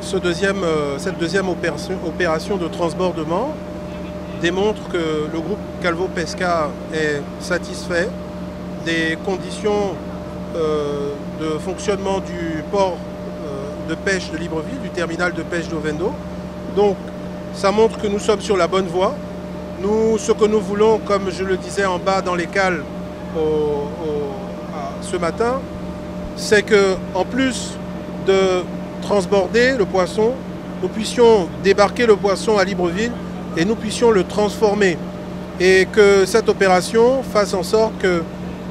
Ce deuxième, euh, cette deuxième opération, de transbordement démontre que le groupe Calvo Pesca est satisfait des conditions euh, de fonctionnement du port euh, de pêche de Libreville, du terminal de pêche d'Ovendo. Donc ça montre que nous sommes sur la bonne voie. Nous, ce que nous voulons, comme je le disais en bas dans les cales au- ce matin, c'est que en plus de transborder le poisson, nous puissions débarquer le poisson à Libreville et nous puissions le transformer. Et que cette opération fasse en sorte que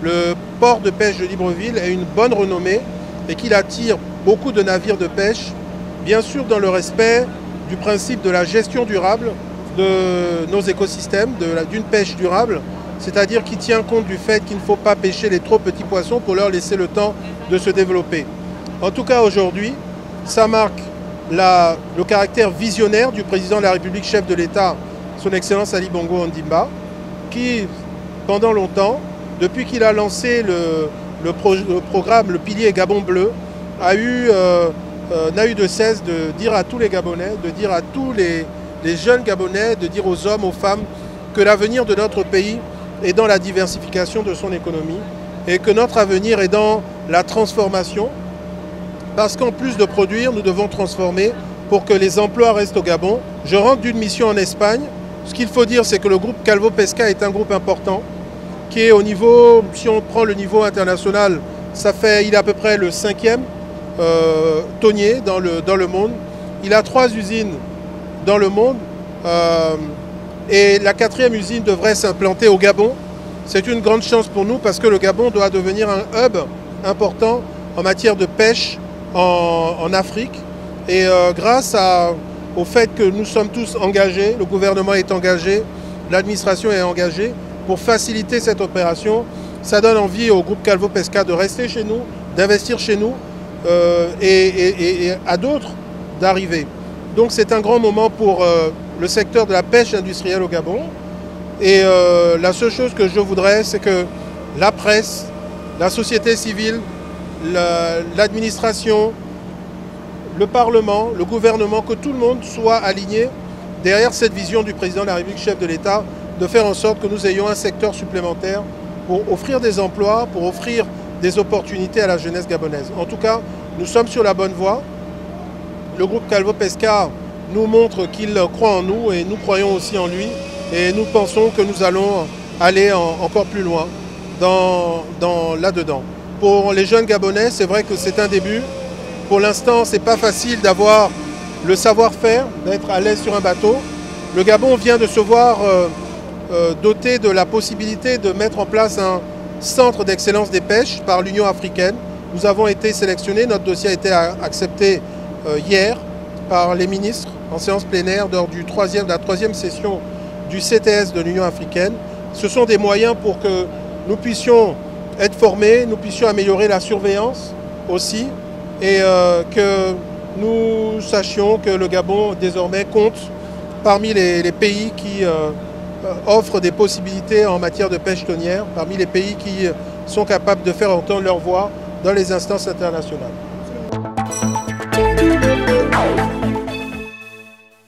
le port de pêche de Libreville ait une bonne renommée et qu'il attire beaucoup de navires de pêche, bien sûr dans le respect du principe de la gestion durable de nos écosystèmes, d'une pêche durable, c'est-à-dire qui tient compte du fait qu'il ne faut pas pêcher les trop petits poissons pour leur laisser le temps de se développer. En tout cas aujourd'hui, ça marque le caractère visionnaire du président de la République, chef de l'État, son Excellence Ali Bongo Ondimba, qui, pendant longtemps, depuis qu'il a lancé le, le pro- le programme, le pilier Gabon Bleu, a eu, euh, euh, n'a eu de cesse de dire à tous les Gabonais, de dire à tous les jeunes Gabonais, de dire aux hommes, aux femmes, que l'avenir de notre pays est dans la diversification de son économie et que notre avenir est dans la transformation parce qu'en plus de produire, nous devons transformer pour que les emplois restent au Gabon. Je rentre d'une mission en Espagne. Ce qu'il faut dire, c'est que le groupe Calvo Pesca est un groupe important, qui est au niveau, si on prend le niveau international, ça fait, il est à peu près le cinquième euh, tonnier dans le, dans le monde. Il a trois usines dans le monde. euh, et la quatrième usine devrait s'implanter au Gabon. C'est une grande chance pour nous parce que le Gabon doit devenir un hub important en matière de pêche en, Afrique. Et euh, grâce au fait que nous sommes tous engagés, le gouvernement est engagé, l'administration est engagée pour faciliter cette opération, ça donne envie au groupe Calvo Pesca de rester chez nous, d'investir chez nous euh, et à d'autres d'arriver. Donc c'est un grand moment pour euh, le secteur de la pêche industrielle au Gabon. Et euh, la seule chose que je voudrais, c'est que la presse, la société civile, la- l'administration, le Parlement, le gouvernement, que tout le monde soit aligné derrière cette vision du président de la République, chef de l'État, de faire en sorte que nous ayons un secteur supplémentaire pour offrir des emplois, pour offrir des opportunités à la jeunesse gabonaise. En tout cas, nous sommes sur la bonne voie. Le groupe Calvo Pesca nous montre qu'il croit en nous et nous croyons aussi en lui. Et nous pensons que nous allons aller en- encore plus loin dans, dans- là-dedans. Pour les jeunes Gabonais, c'est vrai que c'est un début. Pour l'instant, c'est pas facile d'avoir le savoir-faire, d'être à l'aise sur un bateau. Le Gabon vient de se voir euh, euh, doté de la possibilité de mettre en place un centre d'excellence des pêches par l'Union africaine. Nous avons été sélectionnés, notre dossier a été accepté euh, hier par les ministres en séance plénière lors du de la troisième session du CTS de l'Union africaine. Ce sont des moyens pour que nous puissions être formés, nous puissions améliorer la surveillance aussi et euh, que nous sachions que le Gabon désormais compte parmi les, pays qui euh, offrent des possibilités en matière de pêche tonnière, parmi les pays qui euh, sont capables de faire entendre leur voix dans les instances internationales.